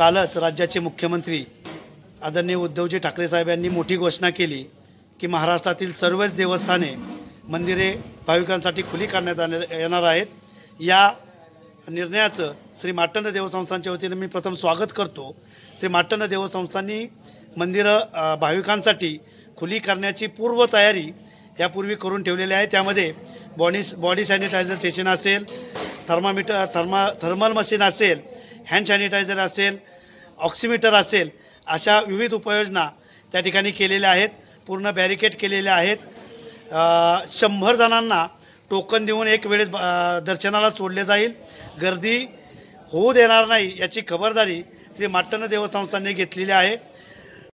कालच राज्याचे मुख्यमंत्री आदरणीय उद्धवजी ठाकरे साहेब यांनी मोठी घोषणा केली की महाराष्ट्रातील सर्वच देवस्थाने मंदिरे भाविकांसाठी खुली करण्यात आले- येणार आहेत. या निर्णयाचं श्री माटंड देवस्थानच्या वतीने मी प्रथम स्वागत करतो. श्री माटंड देवस्थाननी मंदिरं भाविकांसाठी खुली करण्याची पूर्वतयारी यापूर्वी करून ठेवलेली आहे. त्यामध्ये बॉडी बॉडी सॅनिटायझर स्टेशन असेल थर्मामीटर थर्मा थर्मल मशीन असेल हँड सॅनिटायझर असेल ऑक्सिमीटर असेल अशा विविध उपाययोजना त्या ठिकाणी केलेल्या आहेत पूर्ण बॅरिकेड केलेल्या आहेत. शंभर जणांना टोकन देऊन एक वेळेस दर्शनाला सोडले जाईल. गर्दी होऊ देणार नाही याची खबरदारी श्री माट्टन देवस्थानस्थांनी घेतलेली आहे.